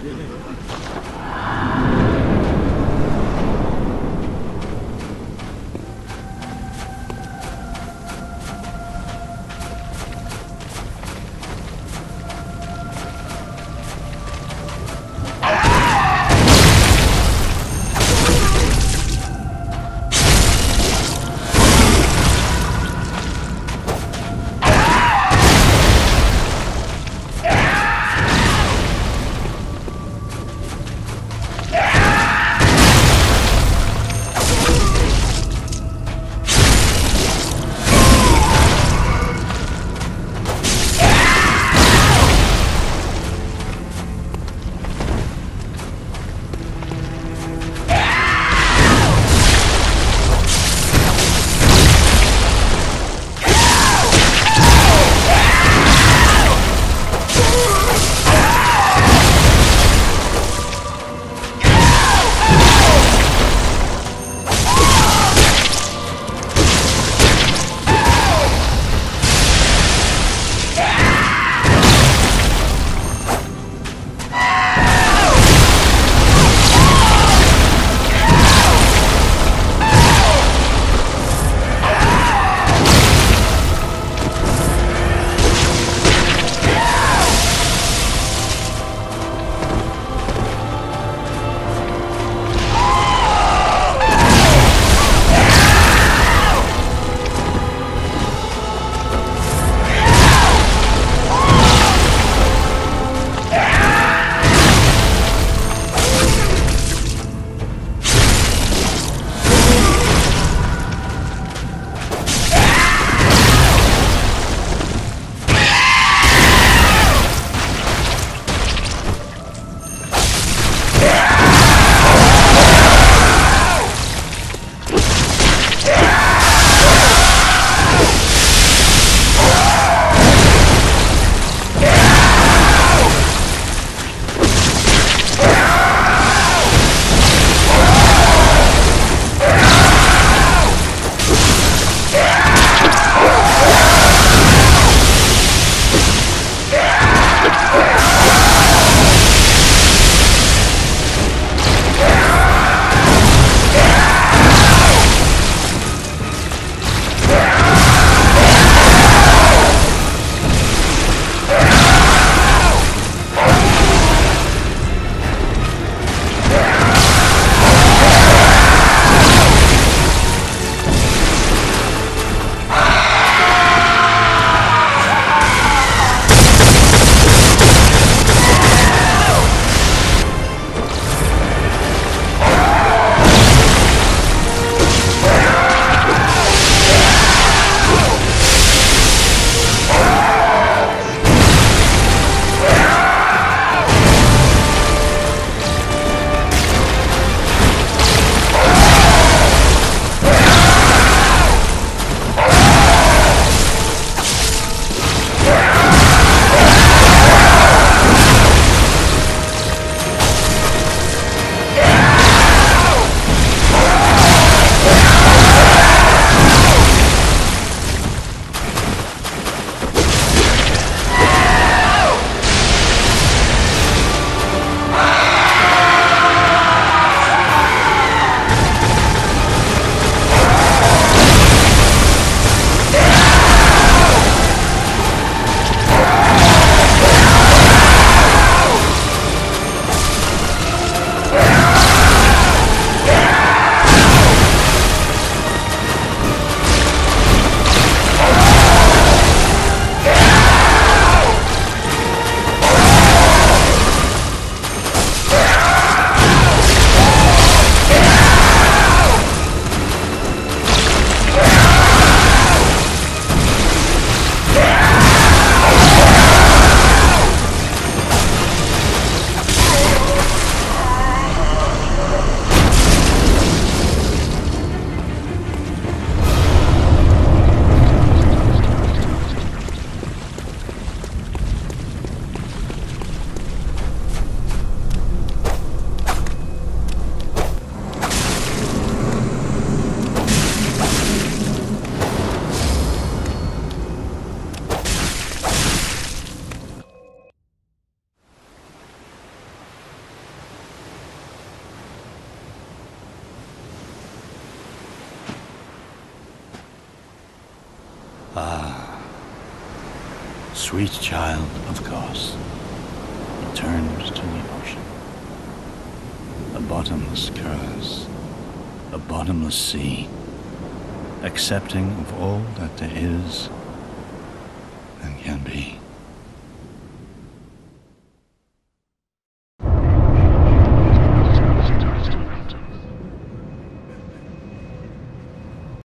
Yeah. Sweet child of Kos, returned to the ocean. A bottomless curse, a bottomless sea, accepting of all that there is and can be.